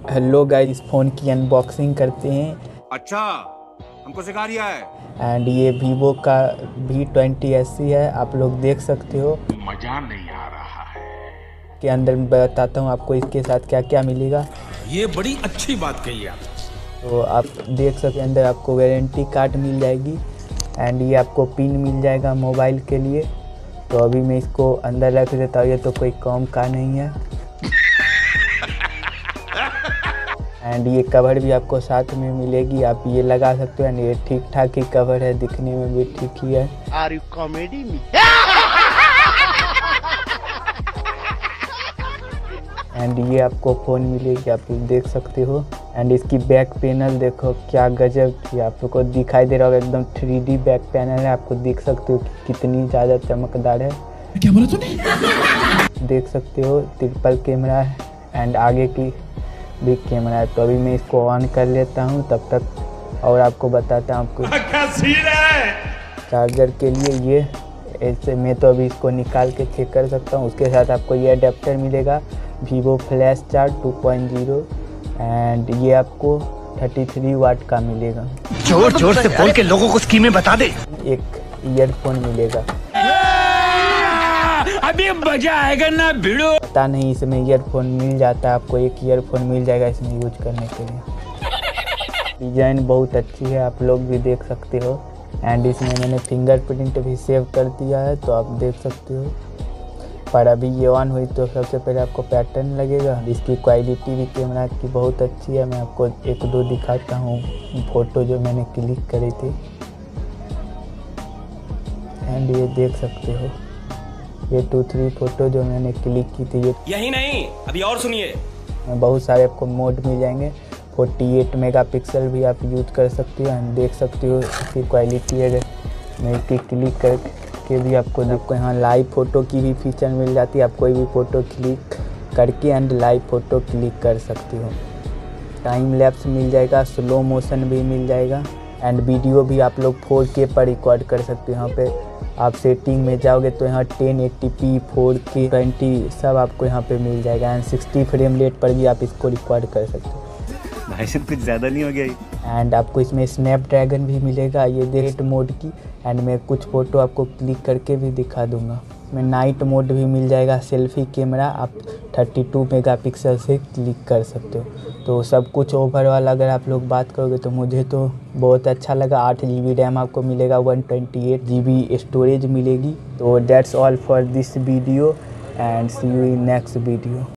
Hello guys इस phone की unboxing करते हैं। अच्छा हमको सिखा रिया है। एंड ये वीवो का वी ट्वेंटी एस है आप लोग देख सकते हो। मज़ा नहीं आ रहा है। के अंदर मैं बताता हूँ आपको इसके साथ क्या क्या मिलेगा। ये बड़ी अच्छी बात कही आप। तो आप देख सकते हैं अंदर आपको वारंटी कार्ड मिल जाएगी। एंड ये आपको पिन मिल जाएगा मोबाइल के लिए। तो अभी मैं इसको अंदर रख देता हूँ ये तो कोई काम का नहीं है। एंड ये कवर भी आपको साथ में मिलेगी। आप ये लगा सकते हो एंड ये ठीक ठाक ही कवर है। दिखने में भी ठीक ही है। Are you comedy me? And ये आपको फ़ोन मिलेगी। आप देख सकते हो। एंड इसकी बैक पैनल देखो क्या गजब की आप लोग को दिखाई दे रहा होगा। एकदम थ्री डी बैक पैनल है। आपको देख सकते हो कि कितनी ज़्यादा चमकदार है। क्या बोला तूने? देख सकते हो ट्रिपल कैमरा है। एंड आगे की भी कैमरा है। तो अभी मैं इसको ऑन कर लेता हूँ तब तक और आपको बताता हूँ आपको। क्या सीन है? चार्जर के लिए ये ऐसे मैं तो अभी इसको निकाल के चेक कर सकता हूँ। उसके साथ आपको ये अडेप्टर मिलेगा वीवो फ्लैश चार्ज 2.0 एंड ये आपको 33 वाट का मिलेगा। ज़ोर ज़ोर से बोल के लोगों को स्कीमें बता दे। एक ईयरफोन मिलेगा। अभी मज़ा आएगा ना भिड़ो। पता नहीं, इसमें ईयरफोन मिल जाता है आपको, एक ईयरफोन मिल जाएगा इसमें यूज़ करने के लिए। डिज़ाइन बहुत अच्छी है, आप लोग भी देख सकते हो। एंड इसमें मैंने फिंगरप्रिंट भी सेव कर दिया है तो आप देख सकते हो। पर अभी ये ऑन हुई तो सबसे पहले आपको पैटर्न लगेगा। इसकी क्वालिटी भी कैमरा की बहुत अच्छी है। मैं आपको एक दो दिखाता हूँ फ़ोटो जो मैंने क्लिक करी थी। एंड ये देख सकते हो। ये टू थ्री फ़ोटो जो मैंने क्लिक की थी ये यही नहीं अभी और सुनिए। में बहुत सारे आपको मोड मिल जाएँगे। 48 मेगापिक्सल भी आप यूज़ कर सकते हो एंड देख सकते हो इसकी क्वालिटी अगर मैं इसकी क्लिक करके भी आपको आपको यहाँ लाइव फ़ोटो की भी फीचर मिल जाती है। आप कोई भी फ़ोटो क्लिक करके एंड लाइव फ़ोटो क्लिक कर सकती हो। टाइम लैप्स मिल जाएगा स्लो मोशन भी मिल जाएगा। एंड वीडियो भी आप लोग 4K पर रिकॉर्ड कर सकते हो। यहाँ पे आप सेटिंग में जाओगे तो यहाँ 1080p 4K 20 सब आपको यहाँ पे मिल जाएगा एंड 60 फ्रेम रेट पर भी आप इसको रिकॉर्ड कर सकते हो। भाई साहब कुछ ज़्यादा नहीं हो गया एंड आपको इसमें स्नैपड्रैगन भी मिलेगा ये डेट मोड की। एंड मैं कुछ फ़ोटो आपको क्लिक करके भी दिखा दूँगा। में नाइट मोड भी मिल जाएगा सेल्फी कैमरा आप 32 मेगापिक्सल से क्लिक कर सकते हो। तो सब कुछ ओवरऑल अगर आप लोग बात करोगे तो मुझे तो बहुत अच्छा लगा। आठ जी बी रैम आपको मिलेगा one twenty eight G B storage मिलेगी। तो that's all for this video and see you in next video